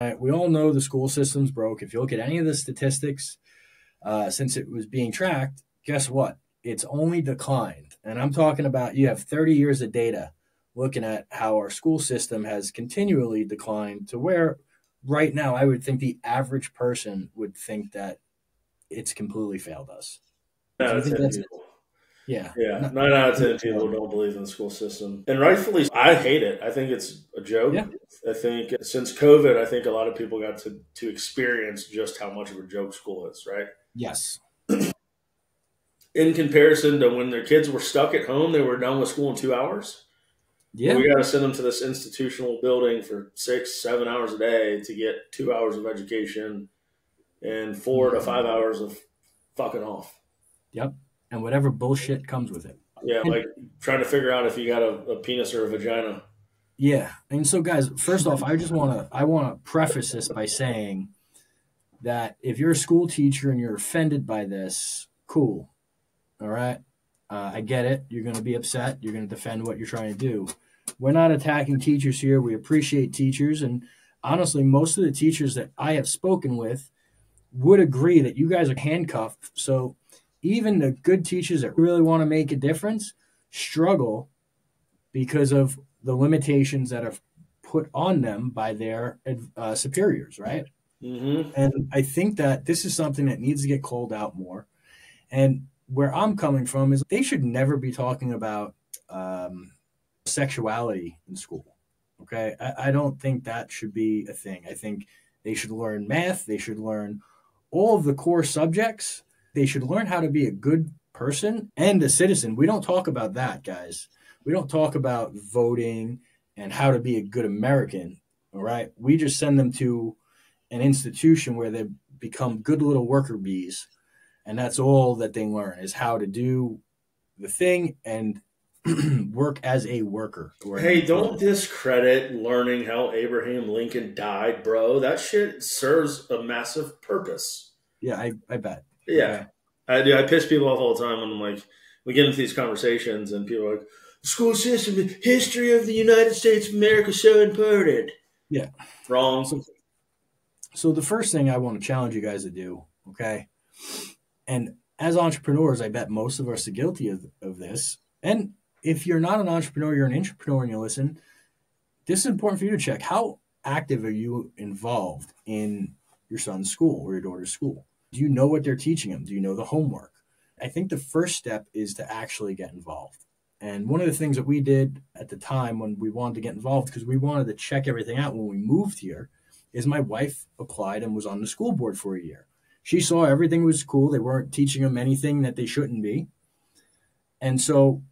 Right? We all know the school system's broke. If you look at any of the statistics uh, since it was being tracked, guess what? It's only declined. And I'm talking about you have 30 years of data looking at how our school system has continually declined to where right now I would think the average person would think that it's completely failed us. Nine out of ten people. Yeah. Yeah. Nine out of ten people don't believe in the school system. And rightfully, I hate it. I think it's a joke. Yeah. I think since COVID, I think a lot of people got to, to experience just how much of a joke school is, right? Yes. in comparison to when their kids were stuck at home, they were done with school in two hours. Yeah. We got to send them to this institutional building for six, seven hours a day to get two hours of education and 4 to five hours of fucking off. Yep. And whatever bullshit comes with it. Yeah, like trying to figure out if you got a, a penis or a vagina. Yeah. And so guys, first off, I just want to I want to preface this by saying that if you're a school teacher and you're offended by this, cool. All right. Uh, I get it. You're going to be upset. You're going to defend what you're trying to do. We're not attacking teachers here. We appreciate teachers. And honestly, most of the teachers that I have spoken with would agree that you guys are handcuffed. So even the good teachers that really want to make a difference struggle because of the limitations that are put on them by their uh, superiors, right? Mm-hmm. And I think that this is something that needs to get called out more. And where I'm coming from is they should never be talking about um, sexuality in school. Okay. I, I don't think that should be a thing. I think they should learn math, they should learn all of the core subjects. They should learn how to be a good person and a citizen. We don't talk about that, guys. We don't talk about voting and how to be a good American. All right. We just send them to an institution where they become good little worker bees and that's all that they learn is how to do the thing and work as a worker. Hey, don't discredit learning how Abraham Lincoln died, bro. That shit serves a massive purpose. Yeah, I, I bet. Yeah. I do. I piss people off all the time when I'm like, we get into these conversations and people are like, school system, history of the United States of America so important. Yeah. Wrong. So, so the first thing I want to challenge you guys to do, okay, and as entrepreneurs, I bet most of us are guilty of, of this. And if you're not an entrepreneur, you're an entrepreneur and you listen, this is important for you to check. How active are you involved in your son's school or your daughter's school? Do you know what they're teaching them? Do you know the homework? I think the first step is to actually get involved. And one of the things that we did at the time when we wanted to get involved, because we wanted to check everything out when we moved here, is my wife applied and was on the school board for a year she saw everything was cool. They weren't teaching them anything that they shouldn't be. And so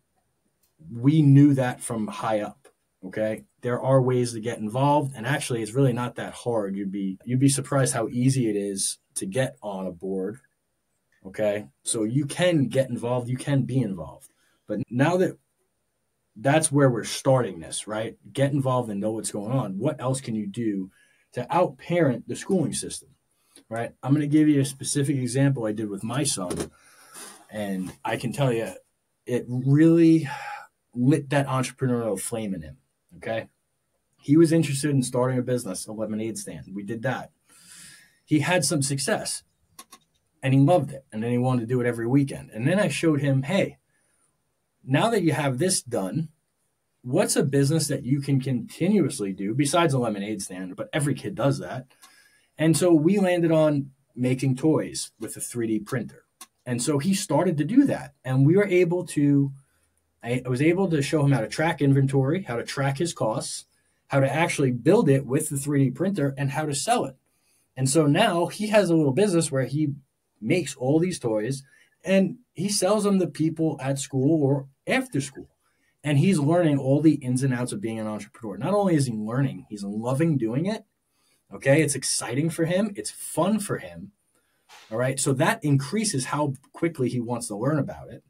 we knew that from high up. Okay. There are ways to get involved. And actually it's really not that hard. You'd be you'd be surprised how easy it is to get on a board. Okay. So you can get involved, you can be involved. But now that that's where we're starting this, right? Get involved and know what's going on. What else can you do to outparent the schooling system? right? I'm going to give you a specific example I did with my son. And I can tell you, it really lit that entrepreneurial flame in him. Okay. He was interested in starting a business, a lemonade stand. We did that. He had some success and he loved it. And then he wanted to do it every weekend. And then I showed him, hey, now that you have this done, what's a business that you can continuously do besides a lemonade stand? But every kid does that and so we landed on making toys with a 3D printer. And so he started to do that. And we were able to, I was able to show him how to track inventory, how to track his costs, how to actually build it with the 3D printer, and how to sell it. And so now he has a little business where he makes all these toys and he sells them to people at school or after school. And he's learning all the ins and outs of being an entrepreneur. Not only is he learning, he's loving doing it Okay. It's exciting for him, it's fun for him. All right. So that increases how quickly he wants to learn about it.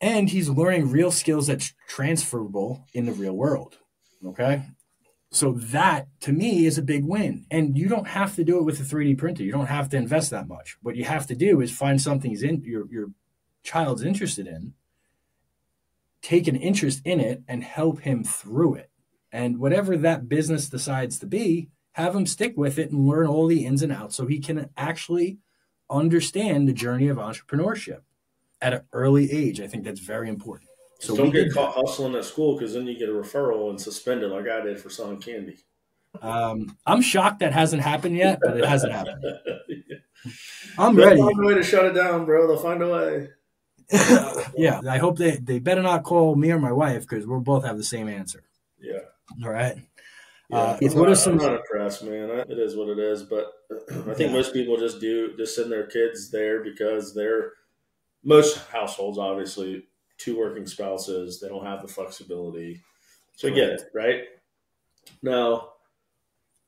And he's learning real skills that's transferable in the real world. Okay. So that to me is a big win. And you don't have to do it with a 3D printer. You don't have to invest that much. What you have to do is find something in your, your child's interested in, take an interest in it and help him through it. And whatever that business decides to be, have him stick with it and learn all the ins and outs so he can actually understand the journey of entrepreneurship at an early age. I think that's very important. So don't get caught that. hustling at school because then you get a referral and suspended like I did for selling candy. Um, I'm shocked that hasn't happened yet, but it hasn't happened. I'm They'll ready. Find a way to shut it down, bro. They'll find a way. yeah, I hope they they better not call me or my wife because we'll both have the same answer. Yeah. All right. Yeah, uh, I'm, not, some... I'm not impressed, man. It is what it is, but I think yeah. most people just do just send their kids there because they're most households obviously two working spouses. They don't have the flexibility. So I get it, right? Now,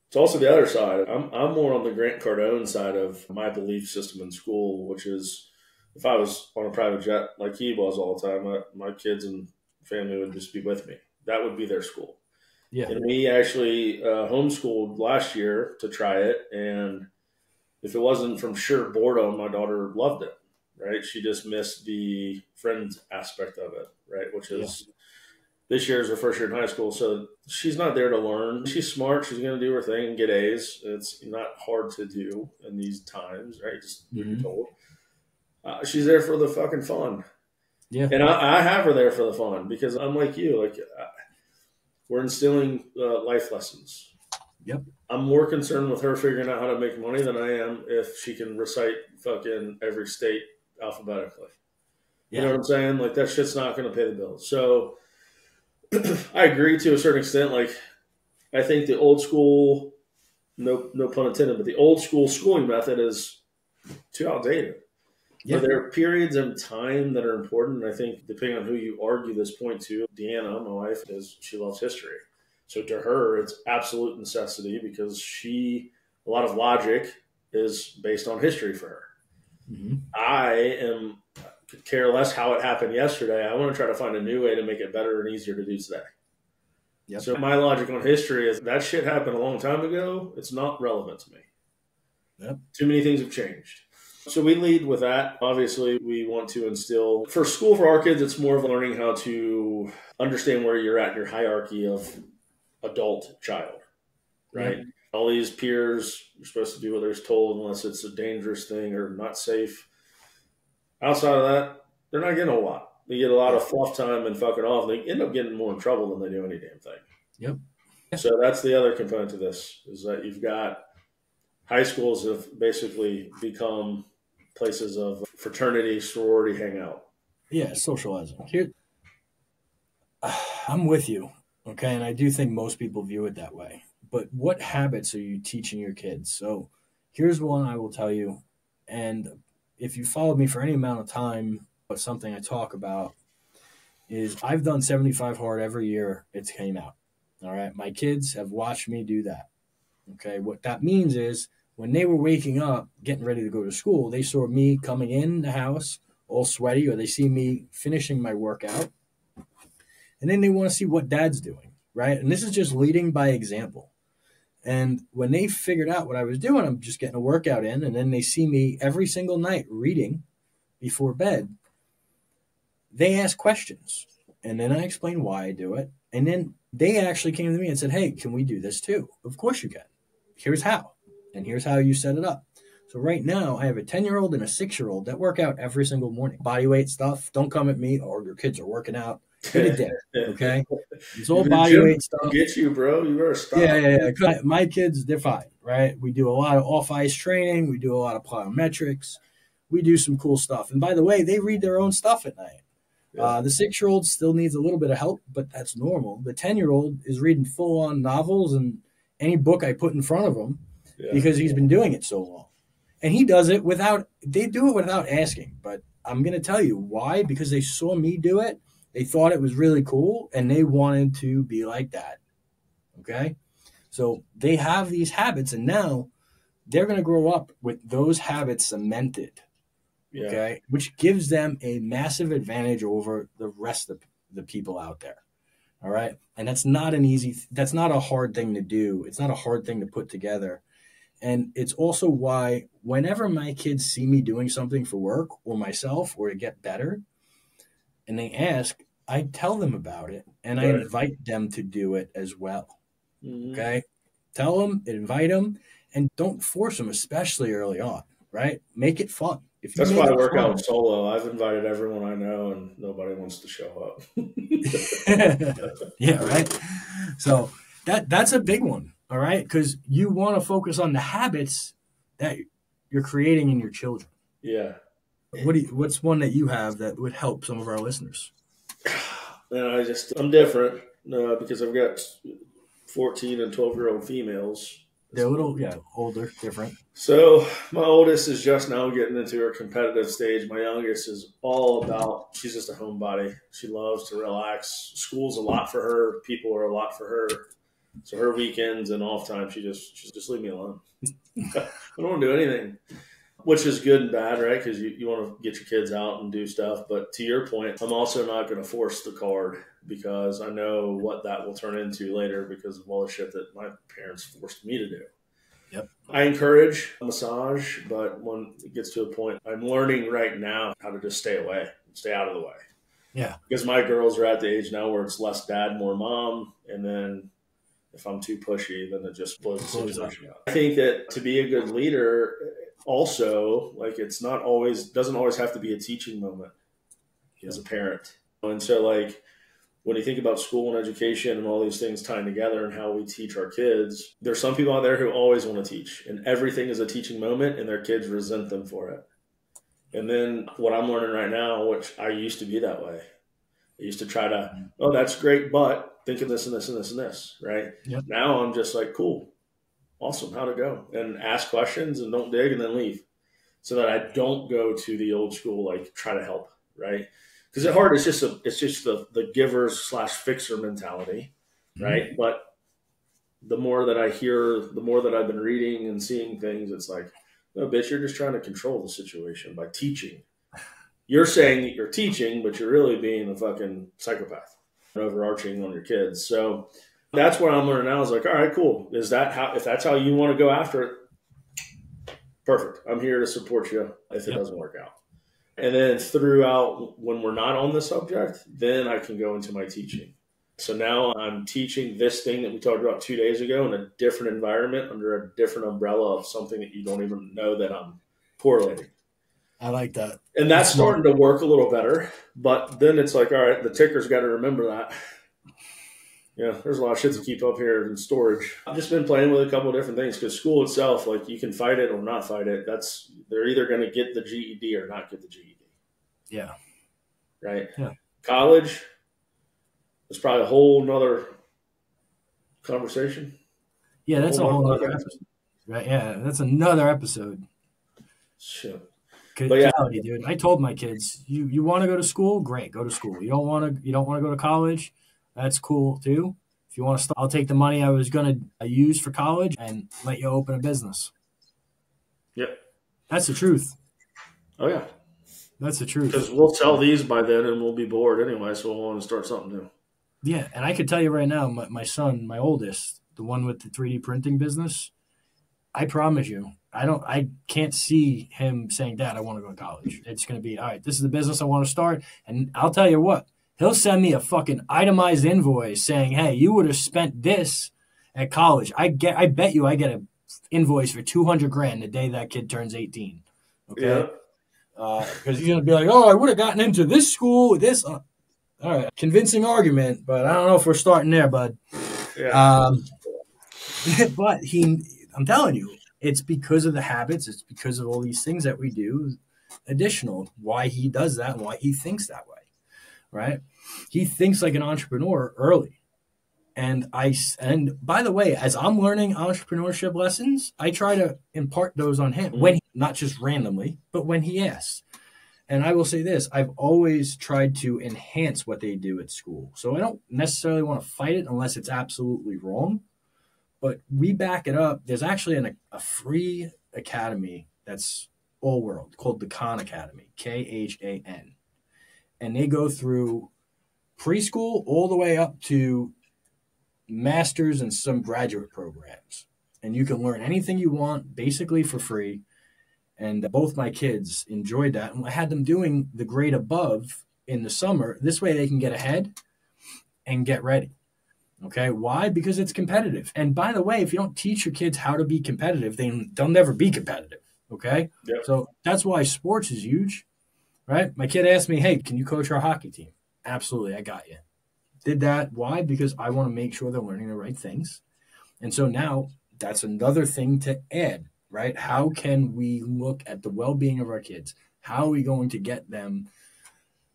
it's also the other side. I'm, I'm more on the Grant Cardone side of my belief system in school, which is if I was on a private jet like he was all the time, my, my kids and family would just be with me. That would be their school. Yeah. And we actually uh, homeschooled last year to try it. And if it wasn't from sheer boredom, my daughter loved it right? She just missed the friends aspect of it, right? Which is yeah. this year is her first year in high school, so she's not there to learn. She's smart. She's going to do her thing and get A's. It's not hard to do in these times, right? Just mm-hmm. told. Uh, she's there for the fucking fun. Yeah, and I, I, have her there for the fun because I'm like you, like uh, we're instilling uh, life lessons. Yep. I'm more concerned with her figuring out how to make money than I am if she can recite fucking every state alphabetically. Yeah. You know what I'm saying? Like that shit's not going to pay the bills. So I agree to a certain extent. Like I think the old school, no no pun intended, but the old school schooling method is too outdated. Yeah. But there are periods of time that are important. And I think depending on who you argue this point to, Deanna, my wife, is she loves history. So to her, it's absolute necessity because she a lot of logic is based on history for her. Mm-hmm. I am could care less how it happened yesterday. I want to try to find a new way to make it better and easier to do today. Yep. So my logic on history is that shit happened a long time ago. It's not relevant to me. Yep. Too many things have changed. So we lead with that. Obviously, we want to instill for school for our kids. It's more of learning how to understand where you're at in your hierarchy of adult child, right? Yep all these peers are supposed to do what they're told unless it's a dangerous thing or not safe. Outside of that, they're not getting a lot. They get a lot of fluff time and fucking off. They end up getting more in trouble than they do any damn thing. Yep. So that's the other component to this is that you've got high schools have basically become places of fraternity, sorority hangout. Yeah, socializing. Here, I'm with you. Okay, and I do think most people view it that way but what habits are you teaching your kids? So here's one I will tell you. And if you followed me for any amount of time, but something I talk about is I've done 75 hard every year it came out. All right. My kids have watched me do that. Okay. What that means is when they were waking up, getting ready to go to school, they saw me coming in the house all sweaty, or they see me finishing my workout. And then they want to see what dad's doing. Right. And this is just leading by example. And when they figured out what I was doing, I'm just getting a workout in, and then they see me every single night reading before bed. They ask questions, and then I explain why I do it. And then they actually came to me and said, Hey, can we do this too? Of course you can. Here's how. And here's how you set it up. So right now, I have a 10 year old and a six year old that work out every single morning. Body weight stuff. Don't come at me or your kids are working out. It there. Okay. It's all body weight stuff. Get you, bro. You better stop. Yeah, yeah, yeah. My kids, they're fine, right? We do a lot of off ice training. We do a lot of plyometrics. We do some cool stuff. And by the way, they read their own stuff at night. Uh, the six year old still needs a little bit of help, but that's normal. The 10 year old is reading full on novels and any book I put in front of him yeah. because he's been doing it so long. And he does it without, they do it without asking. But I'm going to tell you why because they saw me do it they thought it was really cool and they wanted to be like that. Okay. So they have these habits and now they're going to grow up with those habits cemented. Yeah. Okay. Which gives them a massive advantage over the rest of the people out there. All right. And that's not an easy, that's not a hard thing to do. It's not a hard thing to put together. And it's also why whenever my kids see me doing something for work or myself or to get better, and they ask, I tell them about it and right. I invite them to do it as well. Mm-hmm. Okay. Tell them, invite them, and don't force them, especially early on, right? Make it fun. If That's why I work fun, out solo. I've invited everyone I know, and nobody wants to show up. yeah, right. So that that's a big one. All right, because you want to focus on the habits that you're creating in your children. Yeah. What do you, what's one that you have that would help some of our listeners? And I just I'm different uh, because I've got 14 and 12 year old females. They're a little, yeah, older, different. So my oldest is just now getting into her competitive stage. My youngest is all about. She's just a homebody. She loves to relax. School's a lot for her. People are a lot for her. So her weekends and off time, she just she just leave me alone. I don't want to do anything, which is good and bad, right? Because you, you want to get your kids out and do stuff. But to your point, I'm also not going to force the card because I know what that will turn into later because of all the shit that my parents forced me to do. Yep. I encourage massage, but when it gets to a point, I'm learning right now how to just stay away, stay out of the way. Yeah. Because my girls are at the age now where it's less dad, more mom. And then if I'm too pushy, then it just blows the situation up. I think that to be a good leader, also, like it's not always, doesn't always have to be a teaching moment yeah. as a parent. And so, like, when you think about school and education and all these things tying together and how we teach our kids, there's some people out there who always want to teach, and everything is a teaching moment, and their kids resent them for it. And then what I'm learning right now, which I used to be that way, I used to try to, oh, that's great, but think of this and this and this and this, right? Now I'm just like, cool, awesome, how'd it go? And ask questions and don't dig and then leave so that I don't go to the old school, like try to help, right? because at heart it's just a it's just the the givers slash fixer mentality, mm-hmm. right? Mm-hmm. But the more that I hear, the more that I've been reading and seeing things, it's like, no, bitch, you're just trying to control the situation by teaching. You're saying that you're teaching, but you're really being a fucking psychopath, and overarching on your kids. So that's what I'm learning now. Is like, all right, cool. Is that how? If that's how you want to go after it, perfect. I'm here to support you if it yep. doesn't work out. And then throughout, when we're not on the subject, then I can go into my teaching. So now I'm teaching this thing that we talked about two days ago in a different environment under a different umbrella of something that you don't even know that I'm correlating. I like that. And that's, that's starting to work a little better. But then it's like, all right, the ticker's got to remember that. Yeah, there's a lot of shit to keep up here in storage. I've just been playing with a couple of different things because school itself, like you can fight it or not fight it. That's they're either going to get the GED or not get the GED. Yeah. Right. Yeah. College is probably a whole nother conversation. Yeah, that's a whole, other episode. Right. Yeah, that's another episode. Sure. But yeah, dude. I told my kids, you you want to go to school, great, go to school. You don't want to you don't want to go to college that's cool too. If you want to start, I'll take the money I was going to use for college and let you open a business. Yep. That's the truth. Oh, yeah. That's the truth. Because we'll sell these by then and we'll be bored anyway, so we'll want to start something new. Yeah. And I could tell you right now, my, my son, my oldest, the one with the 3D printing business, I promise you, I don't, I can't see him saying, Dad, I want to go to college. It's going to be, all right, this is the business I want to start. And I'll tell you what, he'll send me a fucking itemized invoice saying, "Hey, you would have spent this at college. I get, I bet you, I get an invoice for two hundred grand the day that kid turns eighteen. Okay, because yeah. uh, he's gonna be like, "Oh, I would have gotten into this school with this." Uh, all right, convincing argument, but I don't know if we're starting there, bud. Yeah. Um, but he, I'm telling you, it's because of the habits. It's because of all these things that we do. Additional, why he does that and why he thinks that way right? He thinks like an entrepreneur early. And I and by the way, as I'm learning entrepreneurship lessons, I try to impart those on him when mm-hmm. he, not just randomly, but when he asks. And I will say this, I've always tried to enhance what they do at school. So I don't necessarily want to fight it unless it's absolutely wrong. But we back it up. There's actually an, a free academy that's all world called the Khan Academy, K H A N and they go through preschool all the way up to masters and some graduate programs. And you can learn anything you want basically for free. And both my kids enjoyed that. And I had them doing the grade above in the summer. This way they can get ahead and get ready. Okay. Why? Because it's competitive. And by the way, if you don't teach your kids how to be competitive, they, they'll never be competitive. Okay. Yep. So that's why sports is huge, right? My kid asked me, Hey, can you coach our hockey team? Absolutely. I got you. Did that. Why? Because I want to make sure they're learning the right things. And so now that's another thing to add, right? How can we look at the well being of our kids? How are we going to get them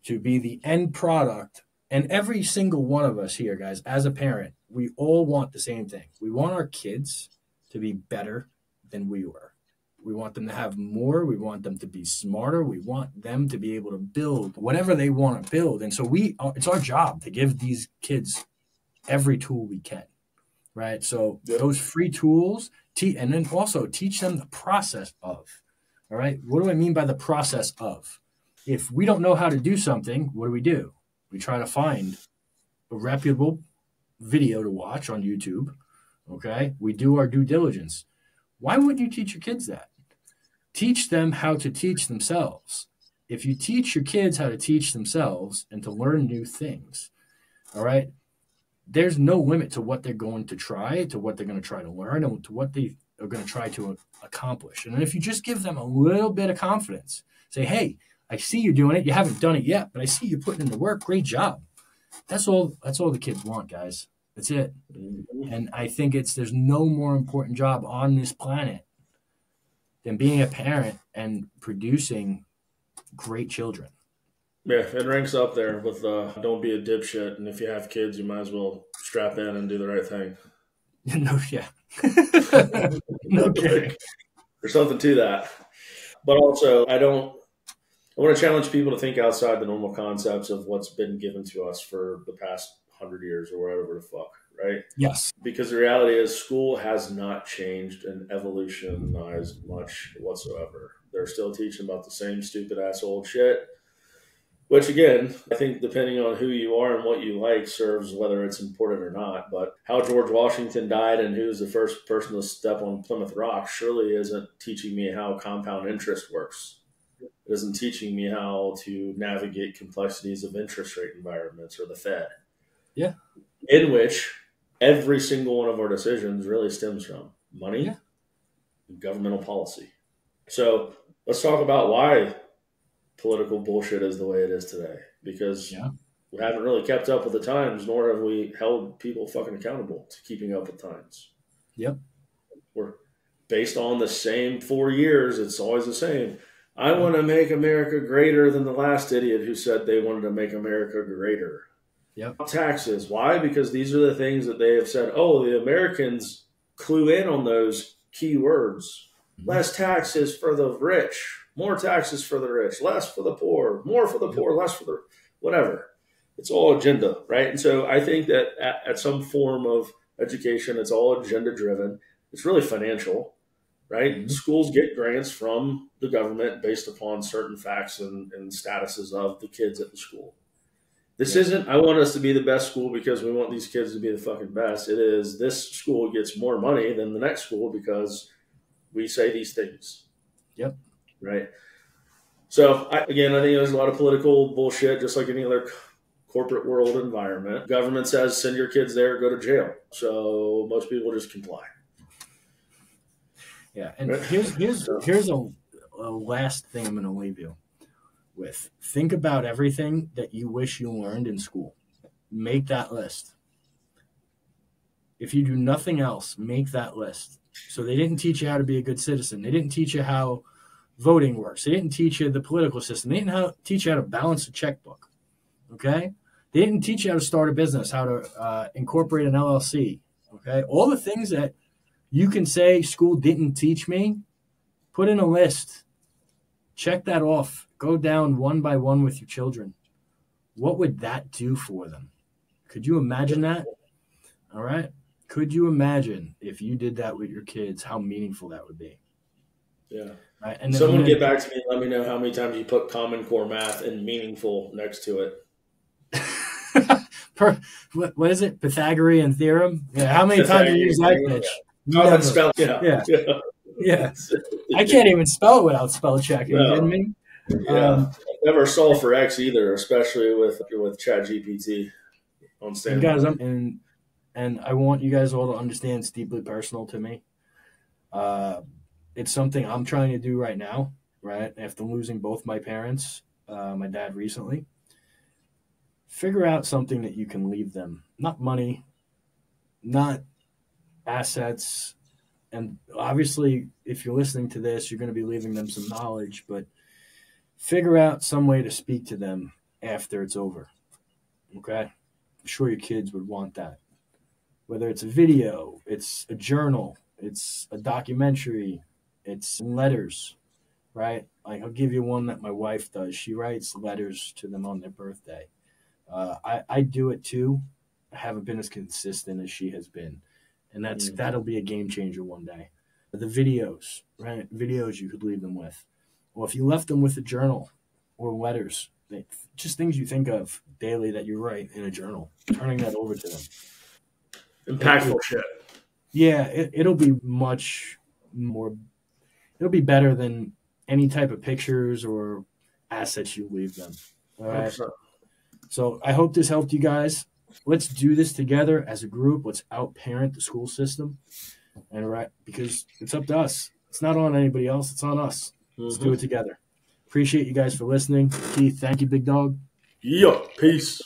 to be the end product and every single one of us here, guys, as a parent, we all want the same thing. We want our kids to be better than we were. We want them to have more. We want them to be smarter. We want them to be able to build whatever they want to build. And so we, uh, it's our job to give these kids every tool we can, right? So yep. those free tools, te- and then also teach them the process of. All right, what do I mean by the process of? If we don't know how to do something, what do we do? we try to find a reputable video to watch on YouTube. Okay. We do our due diligence. Why wouldn't you teach your kids that? Teach them how to teach themselves. If you teach your kids how to teach themselves and to learn new things, all right, there's no limit to what they're going to try, to what they're going to try to learn, and to what they are going to try to accomplish. And if you just give them a little bit of confidence, say, hey, I see you doing it. You haven't done it yet, but I see you putting in the work. Great job. That's all. That's all the kids want, guys. That's it. And I think it's there's no more important job on this planet than being a parent and producing great children. Yeah, it ranks up there with uh, don't be a dipshit, and if you have kids, you might as well strap in and do the right thing. no, yeah, no kidding. There's something to that, but also I don't I want to challenge people to think outside the normal concepts of what's been given to us for the past hundred years or whatever the fuck, right? Yes. Because the reality is, school has not changed and evolutionized much whatsoever. They're still teaching about the same stupid ass old shit. Which again, I think depending on who you are and what you like serves whether it's important or not. But how George Washington died and who's the first person to step on Plymouth Rock surely isn't teaching me how compound interest works it isn't teaching me how to navigate complexities of interest rate environments or the Fed. Yeah. In which every single one of our decisions really stems from money yeah. and governmental policy. So let's talk about why political bullshit is the way it is today. Because yeah. we haven't really kept up with the times, nor have we held people fucking accountable to keeping up with times. Yep. We're based on the same four years, it's always the same. I want to make America greater than the last idiot who said they wanted to make America greater. Yep. Taxes. Why? Because these are the things that they have said, oh, the Americans clue in on those key words. Mm-hmm. Less taxes for the rich, more taxes for the rich, less for the poor, more for the poor, less for the whatever. It's all agenda, right? And so I think that at, at some form of education, it's all agenda driven. It's really financial right? Mm-hmm. Schools get grants from the government based upon certain facts and, and statuses of the kids at the school. This yeah. isn't, I want us to be the best school because we want these kids to be the fucking best. It is, this school gets more money than the next school because we say these things. Yep. Right. So, I, again, I think there's a lot of political bullshit, just like any other corporate world environment. Government says send your kids there, go to jail. So most people just comply. Yeah, and here's here's here's a, a last thing I'm going to leave you with. Think about everything that you wish you learned in school. Make that list. If you do nothing else, make that list. So they didn't teach you how to be a good citizen. They didn't teach you how voting works. They didn't teach you the political system. They didn't teach you how to balance a checkbook. Okay? They didn't teach you how to start a business, how to uh, incorporate an LLC. Okay? All the things that you can say school didn't teach me. Put in a list. Check that off. Go down one by one with your children. What would that do for them? Could you imagine that? All right. Could you imagine if you did that with your kids, how meaningful that would be? Yeah. Right. And someone get back to me and let me know how many times you put Common Core math and meaningful next to it. per, what, what is it? Pythagorean theorem? Yeah. How many times do you use that bitch? No, oh, that's spell. Yeah. Yeah. yeah. Yeah. I can't even spell it without spell check. Are you kidding me? Yeah. Um, never solve for X either, especially with with Chat GPT on standby. guys, I'm, and and I want you guys all to understand it's deeply personal to me. Uh, it's something I'm trying to do right now. Right after losing both my parents, uh, my dad recently. Figure out something that you can leave them. Not money, not assets, and obviously, if you're listening to this, you're going to be leaving them some knowledge, but figure out some way to speak to them after it's over. Okay? I'm sure your kids would want that. Whether it's a video, it's a journal, it's a documentary, it's letters, right? Like I'll give you one that my wife does. She writes letters to them on their birthday. Uh, I, I do it too. I haven't been as consistent as she has been and that's mm-hmm. that'll be a game changer one day. The videos, right? Videos you could leave them with. Well, if you left them with a journal or letters, just things you think of daily that you write in a journal, turning that over to them. Impactful it, shit. Yeah, it, it'll be much more. It'll be better than any type of pictures or assets you leave them. All right. So I hope this helped you guys let's do this together as a group. Let's outparent the school system, and right because it's up to us. It's not on anybody else. It's on us. Mm-hmm. Let's do mm-hmm. it together. Appreciate you guys for listening. Keith, thank you, big dog. Yeah, peace.